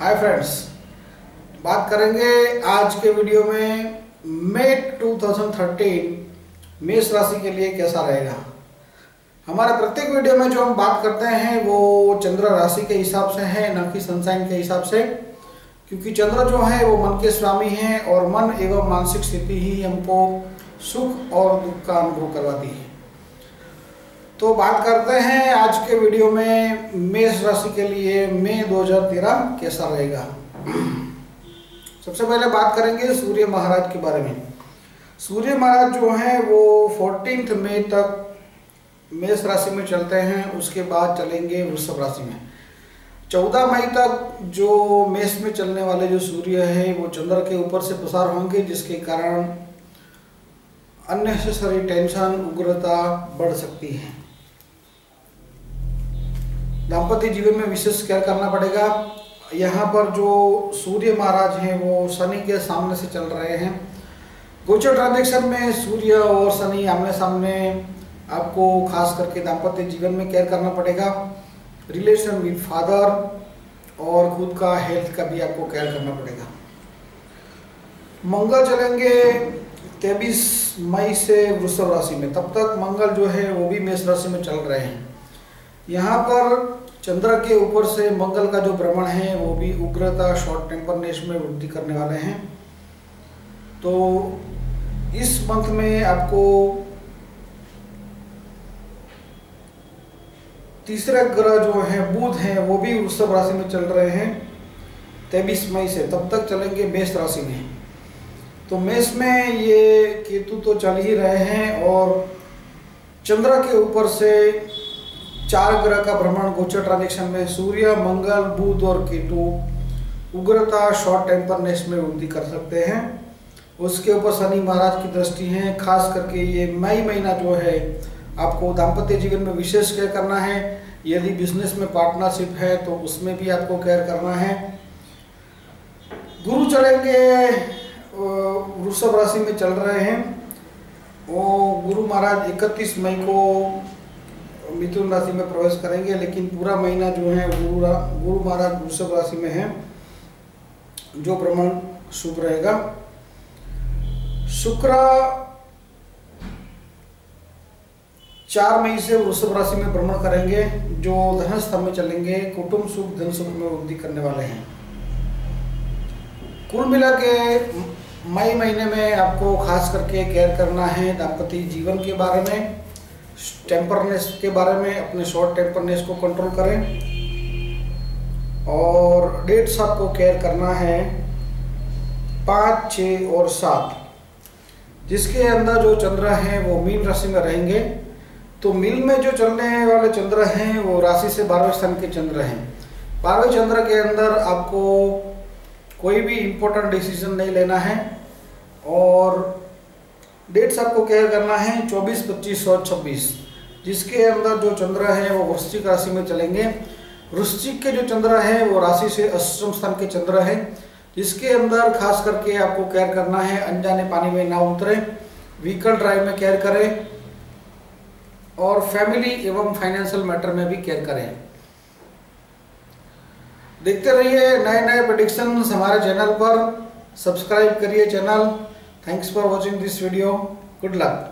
Hi friends बात करेंगे आज के वीडियो में मई 2013 मेष राशि के लिए कैसा रहेगा? हमारे प्रत्येक वीडियो में जो हम बात करते हैं, वो चंद्र राशि के हिसाब से है, न कि सनसाइन के हिसाब से। क्योंकि चंद्र जो है, वो मन के स्वामी हैं और मन एवं मानसिक स्थिति ही हमको सुख और दुख का अनुभव करवाती है। तो बात करते हैं आज के वीडियो में मेष राशि के लिए मई 2013 कैसा रहेगा। सबसे पहले बात करेंगे सूर्य महाराज के बारे में। सूर्य महाराज जो हैं वो फोर्टीन मई तक मेष राशि में चलते हैं, उसके बाद चलेंगे वृषभ राशि में। चौदह मई तक जो मेष में चलने वाले जो सूर्य है, वो चंद्र के ऊपर से प्रसार होंगे, जिसके कारण अननेसेसरी टेंशन उग्रता बढ़ सकती है। दाम्पत्य जीवन में विशेष केयर करना पड़ेगा। यहाँ पर जो सूर्य महाराज हैं, वो शनि के सामने से चल रहे हैं। गोचर ट्रांजेक्शन में सूर्य और शनि आमने सामने आपको खास करके दाम्पत्य जीवन में केयर करना पड़ेगा। रिलेशन विद फादर और खुद का हेल्थ का भी आपको केयर करना पड़ेगा। मंगल चलेंगे तेईस मई से वृषभ राशि में। तब तक मंगल जो है, वो भी मेष राशि में चल रहे हैं। यहाँ पर चंद्र के ऊपर से मंगल का जो भ्रमण है, वो भी उग्रता शॉर्ट टेम्परनेस में वृद्धि करने वाले हैं। तो इस मंथ में आपको तीसरा ग्रह जो है, बुध है, वो भी वृषभ राशि में चल रहे हैं। तेईस मई से तब तक चलेंगे मेष राशि में। तो मेष में ये केतु तो चल ही रहे हैं और चंद्र के ऊपर से चार ग्रह का भ्रमण गोचर ट्रांजेक्शन में सूर्य, मंगल, बुध और केतु उग्रता शॉर्ट टेम्परनेस में वृद्धि कर सकते हैं। उसके ऊपर शनि महाराज की दृष्टि है, खास करके ये मई महीना जो है, आपको दाम्पत्य जीवन में विशेष केयर करना है। यदि बिज़नेस में पार्टनरशिप है तो उसमें भी आपको केयर करना है। गुरु चलेंगे वृषभ राशि में चल रहे हैं। वो गुरु महाराज 31 मई को मिथुन राशि में प्रवेश करेंगे, लेकिन पूरा महीना जो है गुरु गुरु महाराज वृषभ राशि में है, जो भ्रमण शुभ रहेगा। शुक्र चार मई से वृषभ राशि में भ्रमण करेंगे, जो धन स्थल में चलेंगे, कुटुंब सुख, धन सुख में वृद्धि करने वाले हैं। कुल मिला के मई महीने में आपको खास करके केयर करना है दाम्पत्य जीवन के बारे में। टेम्परनेस के बारे में, अपने शॉर्ट टेम्परनेस को कंट्रोल करें। और डेट्स आपको केयर करना है पाँच छ और सात। जिसके अंदर जो चंद्र हैं, वो मीन राशि में रहेंगे। तो मिल में जो चलने वाले चंद्र हैं, वो राशि से बारहवें स्थान के चंद्र हैं। बारहवें चंद्र के अंदर आपको कोई भी इम्पोर्टेंट डिसीज़न नहीं लेना है। और डेट्स आपको केयर करना है 24, 25 और 26 जिसके अंदर जो चंद्र है वो वृश्चिक राशि में चलेंगे। वृश्चिक के जो चंद्र है वो राशि से अष्टम स्थान के चंद्र है। जिसके अंदर खास करके आपको केयर करना है अनजाने पानी में ना उतरे व्हीकल ड्राइव में केयर करें और फैमिली एवं फाइनेंशियल मैटर में भी केयर करें। देखते रहिए नए नए प्रडिक्शन हमारे चैनल पर। सब्सक्राइब करिए channel Thanks for watching this video. Good luck.